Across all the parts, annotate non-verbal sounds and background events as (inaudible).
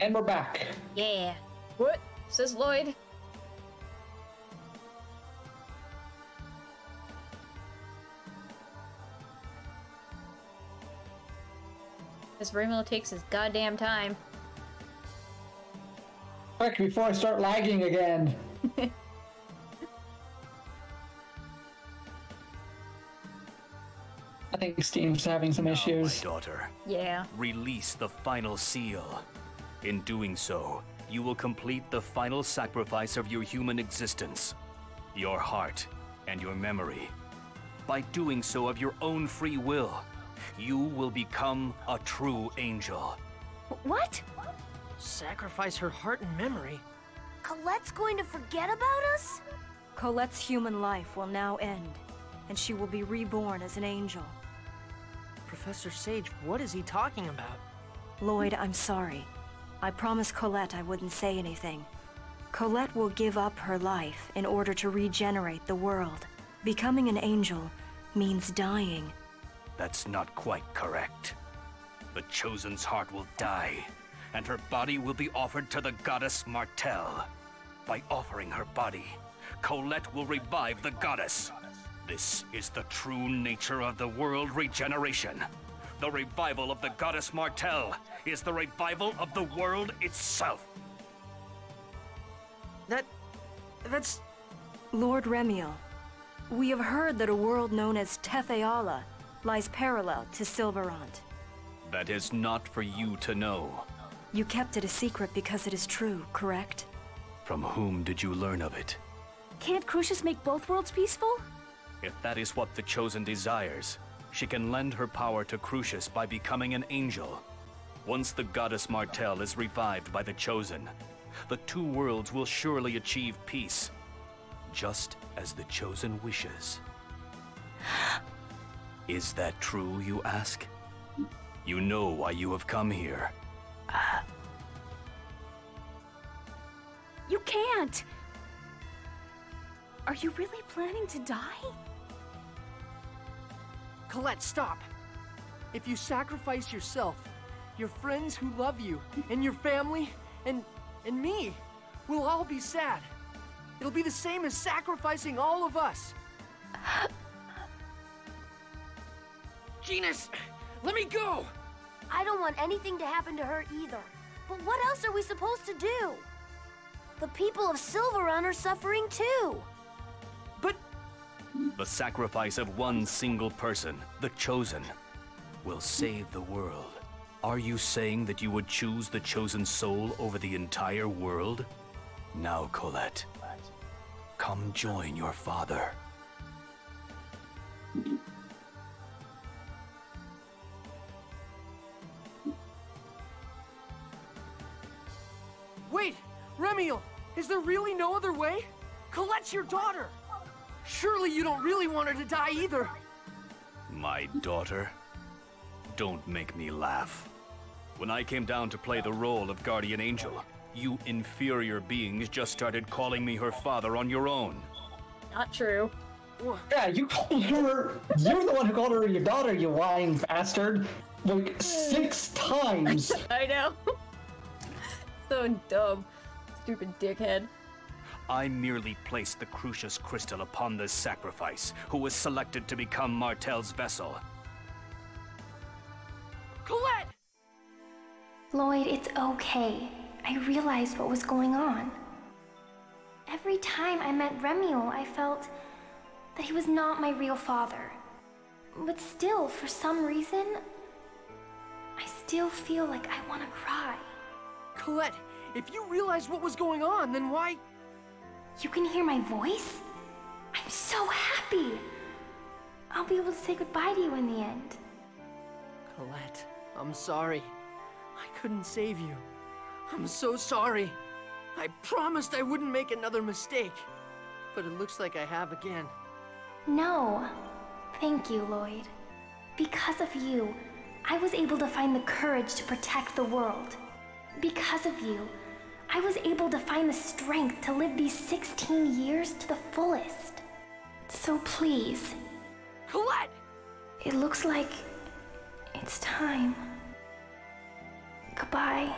And we're back. Yeah. What? Says Lloyd. This Remo takes his goddamn time. Quick, before I start lagging again. (laughs) I think Steam's having some issues. My daughter, Yeah. release the final seal. In doing so, you will complete the final sacrifice of your human existence, your heart and your memory. By doing so of your own free will, you will become a true angel. What? Sacrifice her heart and memory. Colette's going to forget about us? Colette's human life will now end, and she will be reborn as an angel. Professor Sage, what is he talking about? Lloyd, I'm sorry. I promised Colette I wouldn't say anything. Colette will give up her life in order to regenerate the world. Becoming an angel means dying. That's not quite correct. The Chosen's heart will die, and her body will be offered to the goddess Martel. By offering her body, Colette will revive the goddess. This is the true nature of the world regeneration. The revival of the goddess Martel is the revival of the world itself. That. That's. Lord Remiel, we have heard that a world known as Tethe'alla lies parallel to Sylvarant. That is not for you to know. You kept it a secret because it is true, correct? From whom did you learn of it? Can't Cruxis make both worlds peaceful? If that is what the Chosen desires, she can lend her power to Cruxis by becoming an angel. Once the goddess Martel is revived by the Chosen, the two worlds will surely achieve peace, just as the Chosen wishes. Is that true, you ask? You know why you have come here. You can't! Are you really planning to die? Colette, stop! If you sacrifice yourself, your friends who love you, and your family, and. and me, we'll all be sad. It'll be the same as sacrificing all of us. (sighs) Genis, let me go! I don't want anything to happen to her either. But what else are we supposed to do? The people of Sylvarant are suffering too. The sacrifice of one single person, the Chosen, will save the world. Are you saying that you would choose the Chosen soul over the entire world? Now, Colette, come join your father. wait, Remiel, is there really no other way? Colette's your daughter. Surely you don't really want her to die either. My daughter? Don't make me laugh. When I came down to play the role of Guardian Angel, you inferior beings just started calling me her father on your own. Not true. Yeah, you called her. You're the one who called her your daughter, you lying bastard. Like six times. (laughs) I know. so dumb. Stupid dickhead. I merely placed the Cruxis crystal upon this sacrifice, who was selected to become Martel's vessel. Colette! Lloyd, it's okay. I realized what was going on. Every time I met Remiel, I felt that he was not my real father. But still, for some reason, I still feel like I want to cry. Colette, if you realized what was going on, then why? You can hear my voice? I'm so happy! I'll be able to say goodbye to you in the end. Colette, I'm sorry. I couldn't save you. I'm so sorry. I promised I wouldn't make another mistake. But it looks like I have again. No. Thank you, Lloyd. Because of you, I was able to find the courage to protect the world. Because of you, I was able to find the strength to live these 16 years to the fullest. So please. What? It looks like it's time. Goodbye.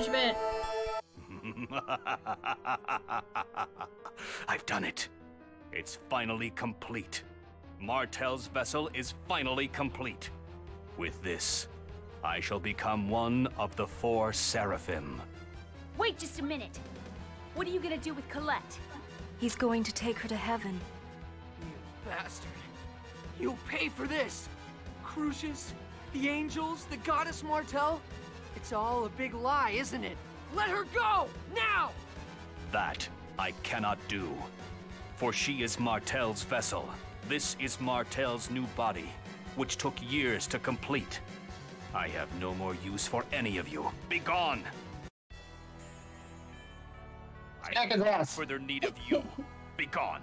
Judgment. (laughs) I've done it. It's finally complete. Martel's vessel is finally complete. With this, I shall become one of the four seraphim. Wait just a minute. What are you gonna do with Colette? He's going to take her to heaven. You bastard. You'll pay for this. Cruxis, the angels, the goddess Martel. It's all a big lie, isn't it? Let her go! Now! That I cannot do. For she is Martel's vessel. This is Martel's new body, which took years to complete. I have no more use for any of you. Begone! I Smack his have no ass. further need of you. Begone!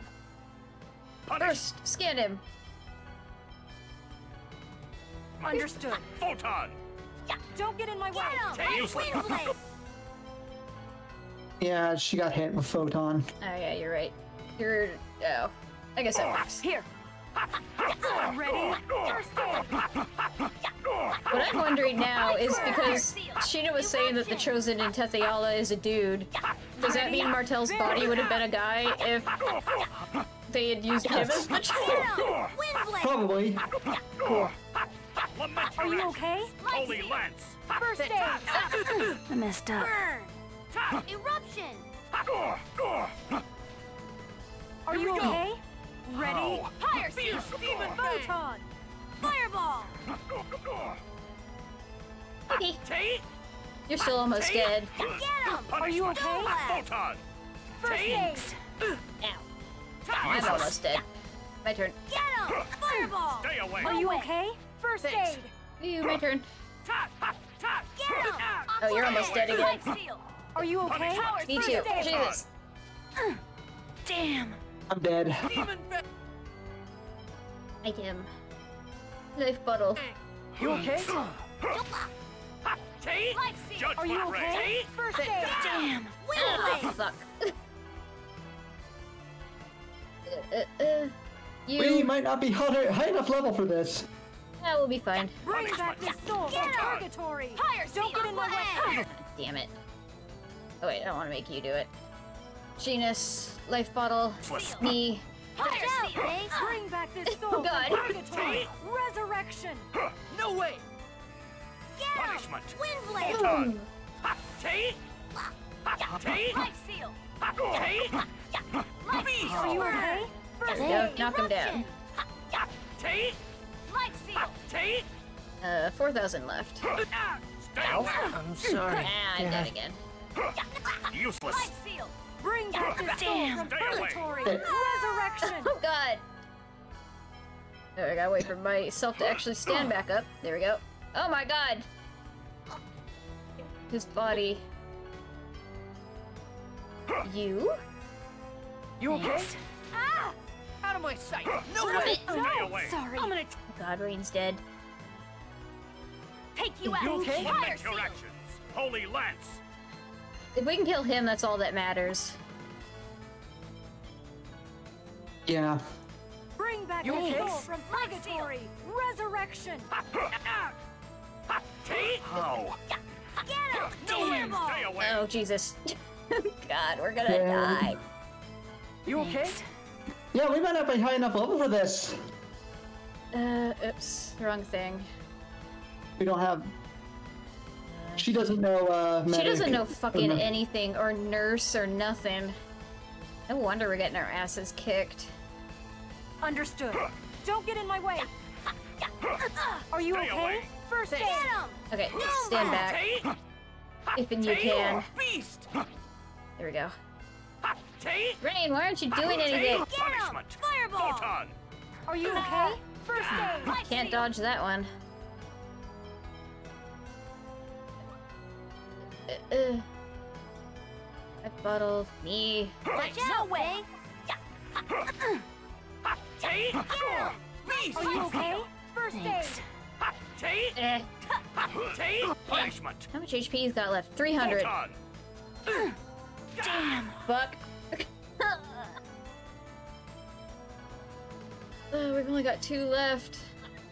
Punish! First, scan him. Understood. Photon! Don't get in my way. Take useless. (laughs) Yeah, she got hit with photon. Oh yeah, you're right. You're. Oh, I guess that works. Here. Ready? First aid. What I'm wondering now is because Sheena was saying that the chosen in Tethe'alla is a dude. Does that mean Martel's body would have been a guy if they had used him as the chosen? Probably. Lament Are you okay? Holy Lance! First aid. I messed up. Burn! Eruption! Are you okay? Ready? How? Fire seal. Demon photon. Fireball! Take! You're still almost dead. Get him! Are you okay? Photon! First aid. Ow. I'm almost dead. My turn. Get him! Fireball! Stay away! Are you okay? First aid. Ew, my turn. Get him! Oh, you're almost dead again. Are you okay? Me too. Jesus. Damn. I'm dead. Item. Life bottle. You okay? Take! Life seal! Are you okay? First aid. Damn. Wind Oh, blade! fuck. (laughs) uh, uh, uh, you. We might not be high, high enough level for this. That will be fine. Bring back this soul Get from purgatory. Fire Don't get in my way. (laughs) Damn it. Oh wait, I don't want to make you do it. Genis, life bottle, me. Fire seal! Ah. Bring back this soul Oh, (laughs) God. purgatory. (laughs) Resurrection. No way! Get him! Punishment! Wind blade! Photon! Take! Take! Life seal! Take! Life Are you okay? First Go, aid. knock him down. Take! Life seal! Uh, 4,000 left. Stay away! I'm sorry. Ah, I'm dead again. Useless! Life seal! Bring back this soul from purgatory. Resurrection. (laughs) Oh god! Oh, I gotta wait for myself to actually stand back up. There we go. Oh my god! His body. You? You okay? Ah! Out of my sight! No way! it! Stay away! Sorry. I'm gonna t- God, Raine's dead. Take you out! You okay? Fire Lament seal! your actions! Holy Lance! If we can kill him, that's all that matters. Yeah. Bring back You this okay? soul from purgatory. Resurrection. Take! How? Get him! Fireball! Stay away! Oh, Jesus. (laughs) God, we're gonna Yeah. die. You okay? Yeah, we might not be high enough level for this. Uh, oops. Wrong thing. We don't have. She doesn't know. Uh, She doesn't know fucking or- anything, or nurse, or nothing. No wonder we're getting our asses kicked. Understood. Don't get in my way. Are you Stay okay? away. First aid. Get him! Okay, stand back. If and you can. Beast! There we go. Take! Raine, why aren't you doing anything? Take! Punishment! Fireball! Photon! Are you okay? First aid. Can't dodge that one. Uh, uh. Life bottle, me. Watch out, way! Take! Beast! Are you okay? First aid. Take! Eh. Take! Punishment! How much HP he's got left? 300. Damn. Fuck. (laughs) (laughs) Uh, we've only got two left.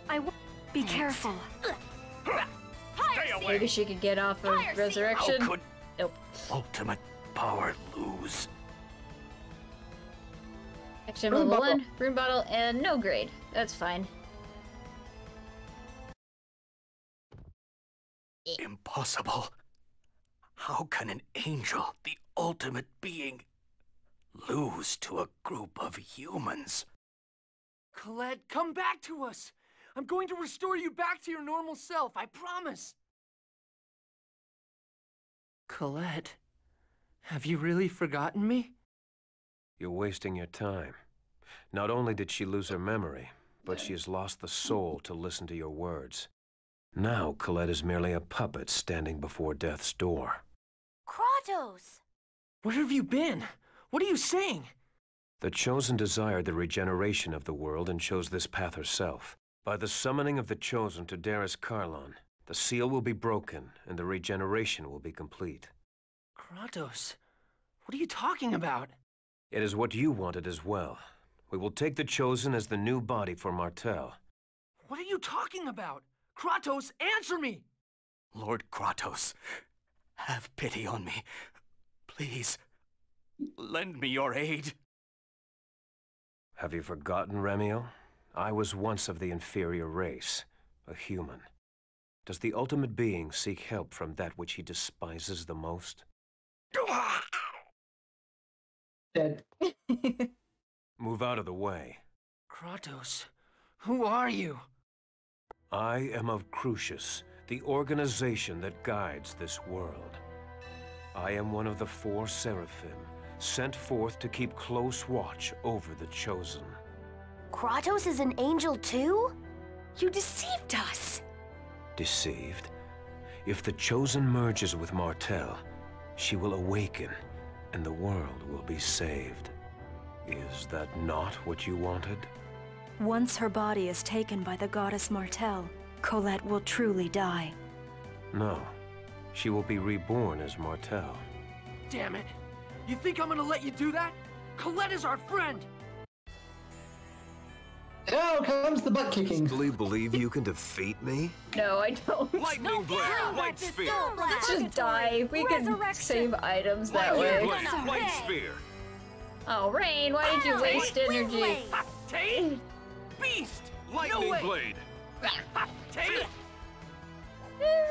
I w- be careful. Stay away! Maybe she could get off of How resurrection. could Nope. ultimate power lose? Action Rune level bottle. one, rune bottle, and no grade. That's fine. Impossible. How can an angel, the ultimate being, lose to a group of humans? Colette, come back to us! I'm going to restore you back to your normal self, I promise! Colette, have you really forgotten me? You're wasting your time. Not only did she lose her memory, but she has lost the soul to listen to your words. Now, Colette is merely a puppet standing before death's door. Kratos! Where have you been? What are you saying? The Chosen desired the regeneration of the world and chose this path herself. By the summoning of the Chosen to Derris-Kharlan, the seal will be broken and the regeneration will be complete. Kratos, what are you talking about? It is what you wanted as well. We will take the Chosen as the new body for Martel. What are you talking about? Kratos, answer me! Lord Kratos, have pity on me. Please, lend me your aid. Have you forgotten, Remiel? I was once of the inferior race, a human. Does the ultimate being seek help from that which he despises the most? Dead. (laughs) Move out of the way. Kratos, who are you? I am of Cruxis, the organization that guides this world. I am one of the four Seraphim, sent forth to keep close watch over the Chosen. Kratos is an angel too? You deceived us! Deceived? If the Chosen merges with Martel, she will awaken, and the world will be saved. Is that not what you wanted? Once her body is taken by the goddess Martel, Colette will truly die. No. She will be reborn as Martel. Damn it! You think I'm gonna let you do that? Colette is our friend! Now comes the butt kicking. Do you believe you can defeat me? No, I don't. (laughs) Lightning blade, light spear. Let's just die. We can save items that Lightning way. blade, light spear. Oh, Raine, why did you waste energy? Tate? Beast! Lightning way. blade. Tate?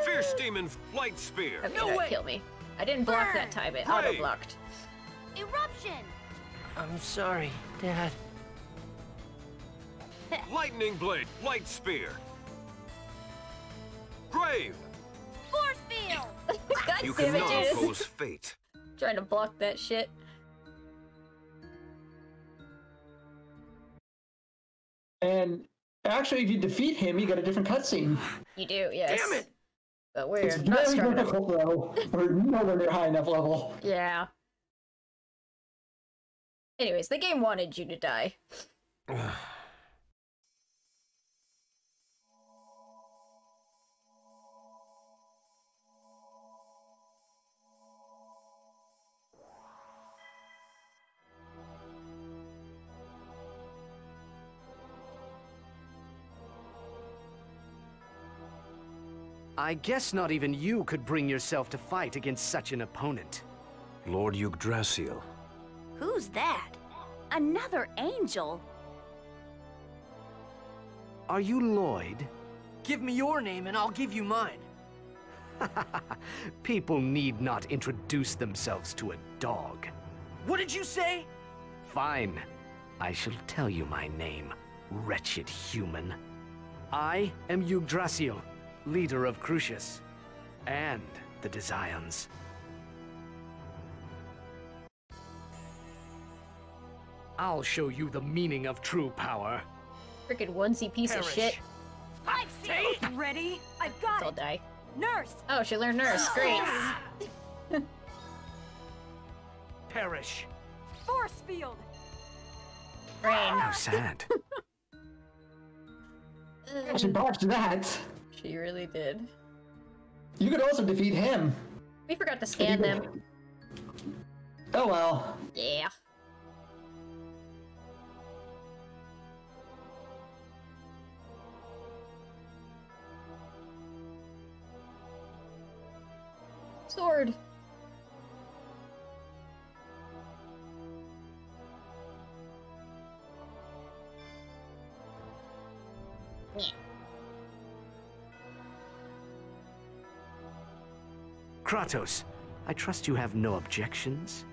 Fierce demon, light spear. Okay, No way. killed me. I didn't block that time. It auto blocked. Eruption! I'm sorry, Dad. Lightning blade, light spear. Grave. Force field! God (laughs) You damn it, cannot oppose fate. Trying to block that shit. And actually, if you defeat him, you get a different cutscene. You do, yes. Damn it! But we're It's not very strong difficult, though. We're nowhere near high enough level. Yeah. Anyways, the game wanted you to die. I guess not even you could bring yourself to fight against such an opponent. Lord Yggdrasil. Who's that? Another angel? Are you Lloyd? Give me your name and I'll give you mine. (laughs) People need not introduce themselves to a dog. What did you say? Fine. I shall tell you my name, wretched human. I am Yggdrasil, leader of Cruxis, and the Desians. I'll show you the meaning of true power. Freaking onesie piece of shit. I've seen Ready? I've got I'll it! die. Nurse! Oh, she learned nurse. Great. Ah. (laughs) Perish. Force field! Raine. How sad. (laughs) She botched that. She really did. You could also defeat him. We forgot to scan them. Oh well. Yeah. Sword. Kratos, I trust you have no objections?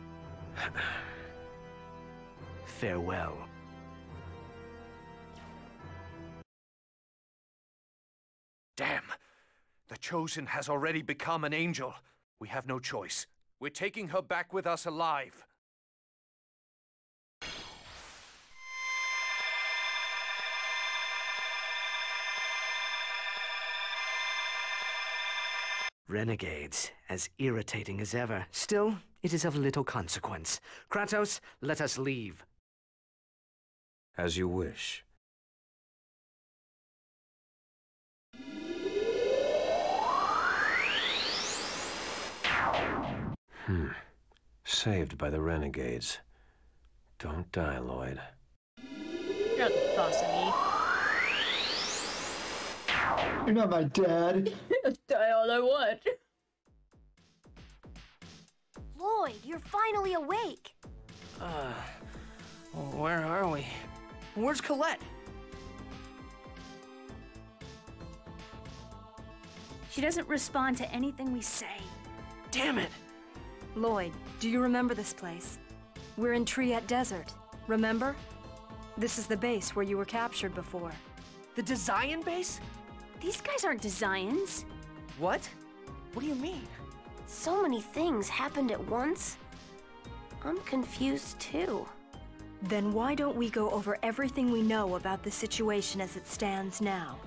(sighs) Farewell. Damn! The Chosen has already become an angel. We have no choice. We're taking her back with us alive. Renegades, as irritating as ever. Still, it is of little consequence. Kratos, let us leave. As you wish. Hmm. Saved by the renegades. Don't die, Lloyd. You're not the boss of me. You're not my dad. (laughs) Die all I want. Lloyd, you're finally awake. Uh, where are we? Where's Colette? She doesn't respond to anything we say. Damn it! Lloyd, do you remember this place? We're in Triet Desert, remember? This is the base where you were captured before. The Desian base? These guys aren't Desians. What? What do you mean? So many things happened at once. I'm confused too. Then why don't we go over everything we know about the situation as it stands now?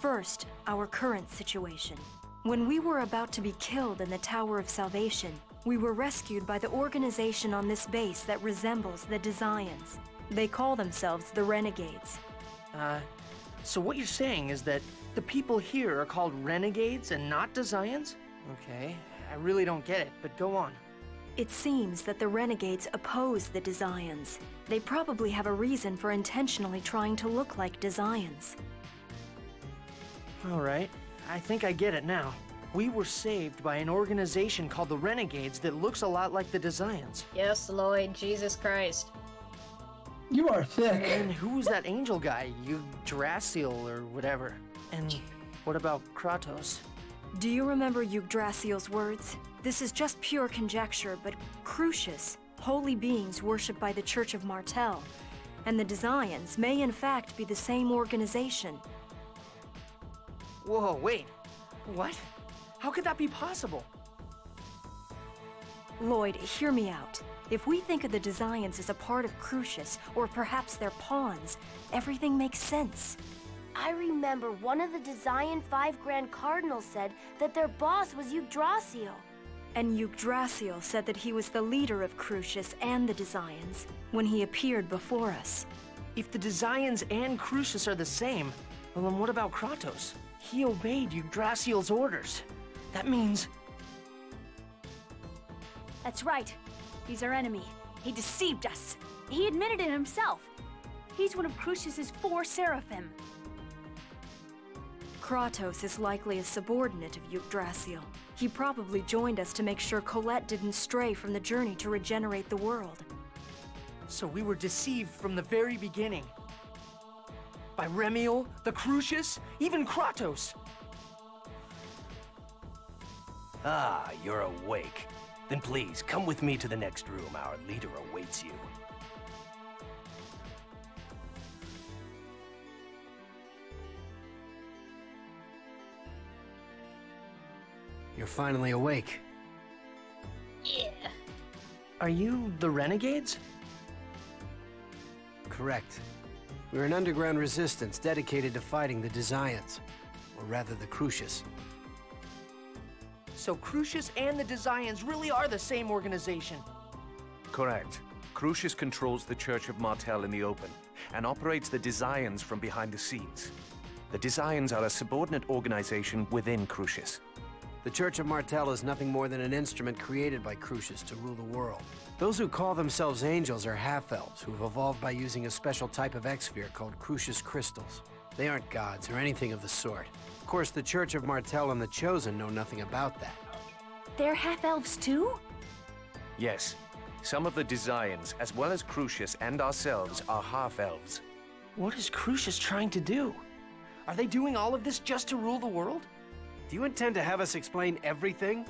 First, our current situation. When we were about to be killed in the Tower of Salvation, we were rescued by the organization on this base that resembles the Desians. They call themselves the Renegades. Uh, so what you're saying is that the people here are called renegades and not Desians? Okay, I really don't get it, but go on. It seems that the Renegades oppose the Desians. They probably have a reason for intentionally trying to look like Desians. All right, I think I get it now. We were saved by an organization called the Renegades that looks a lot like the Desians. Yes, Lloyd, Jesus Christ. You are thick. And who was that angel guy? You Yggdrasil or whatever. And what about Kratos? Do you remember Yggdrasil's words? This is just pure conjecture, but Cruxis, holy beings worshipped by the Church of Martel, and the Desians may in fact be the same organization. Whoa, wait. What? How could that be possible? Lloyd, hear me out. If we think of the Desians as a part of Cruxis, or perhaps their pawns, everything makes sense. I remember one of the Desian Five Grand Cardinals said that their boss was Yggdrasil. And Yggdrasil said that he was the leader of Cruxis and the Desians when he appeared before us. If the Desians and Cruxis are the same, well then what about Kratos? He obeyed Yggdrasil's orders. That means... That's right. He's our enemy. He deceived us. He admitted it himself. He's one of Cruxis's four seraphim. Kratos is likely a subordinate of Yggdrasil. He probably joined us to make sure Colette didn't stray from the journey to regenerate the world. So we were deceived from the very beginning. By Remiel, the Cruxis, even Kratos. Ah, you're awake. Then please, come with me to the next room. Our leader awaits you. You're finally awake. Yeah. Are you the Renegades? Correct. We're an underground resistance dedicated to fighting the Desians. Or rather, the Cruxis. So Cruxis and the Desians really are the same organization. Correct. Cruxis controls the Church of Martel in the open, and operates the Desians from behind the scenes. The Desians are a subordinate organization within Cruxis. The Church of Martel is nothing more than an instrument created by Cruxis to rule the world. Those who call themselves angels are half-elves who've evolved by using a special type of Exsphere called Cruxis crystals. They aren't gods or anything of the sort. Of course, the Church of Martel and the Chosen know nothing about that. They're half-elves too? Yes. Some of the Desians, as well as Cruxis and ourselves, are half-elves. What is Cruxis trying to do? Are they doing all of this just to rule the world? Do you intend to have us explain everything?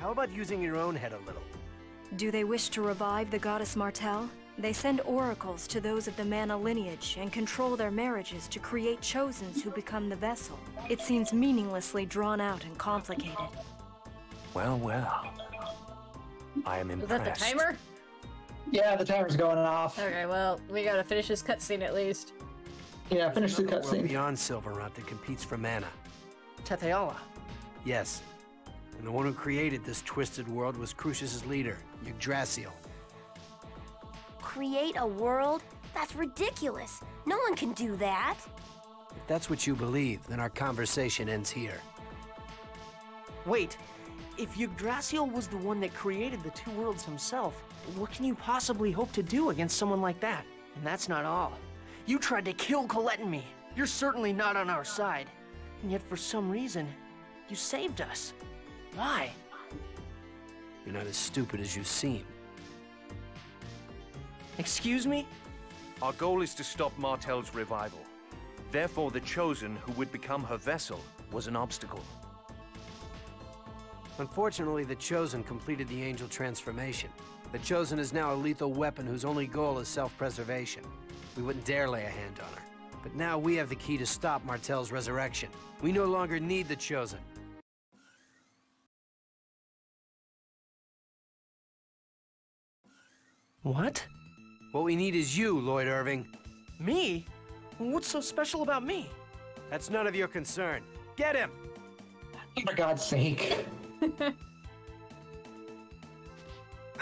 How about using your own head a little? Do they wish to revive the goddess Martel? They send oracles to those of the Mana lineage and control their marriages to create chosens who become the vessel. It seems meaninglessly drawn out and complicated. Well, well. I am impressed. Is that the timer? Yeah, the timer's going off. Okay, well, we gotta finish this cutscene at least. Yeah, finish the Another world cutscene. beyond Sylvarant that competes for mana. Tethe'alla. Yes. And the one who created this twisted world was Cruxis's leader, Yggdrasil. Create a world? That's ridiculous. No one can do that. If that's what you believe, then our conversation ends here. Wait, if Yggdrasil was the one that created the two worlds himself, what can you possibly hope to do against someone like that? And that's not all. You tried to kill Colette and me. You're certainly not on our side. And yet for some reason, you saved us. Why? You're not as stupid as you seem. Excuse me? Our goal is to stop Martel's revival. Therefore, the Chosen, who would become her vessel, was an obstacle. Unfortunately, the Chosen completed the Angel transformation. The Chosen is now a lethal weapon whose only goal is self-preservation. We wouldn't dare lay a hand on her. But now we have the key to stop Martel's resurrection. We no longer need the Chosen. What? What we need is you, Lloyd Irving. Me? What's so special about me? That's none of your concern. Get him! For God's sake.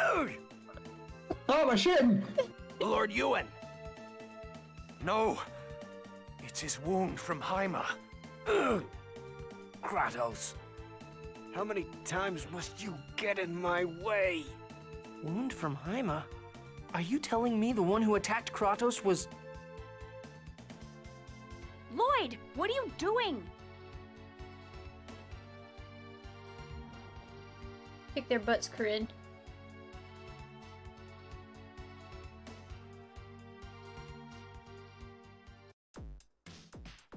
Oh, my shin! Lord Yuan! No! It's his wound from Hima. Ugh! Kratos! How many times must you get in my way? Wound from Hima? Are you telling me the one who attacked Kratos was... Lloyd, what are you doing? Kick their butts, Corrine.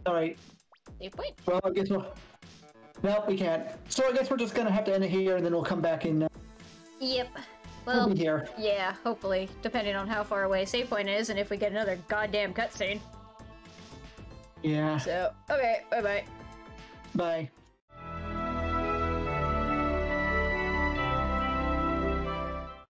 Alright, Save point. well, I guess we'll... No, we can't. So I guess we're just gonna have to end it here, and then we'll come back in. uh, Yep. We'll Well, be here. yeah, hopefully, depending on how far away save point is and if we get another goddamn cutscene. Yeah. So, okay, bye bye. Bye.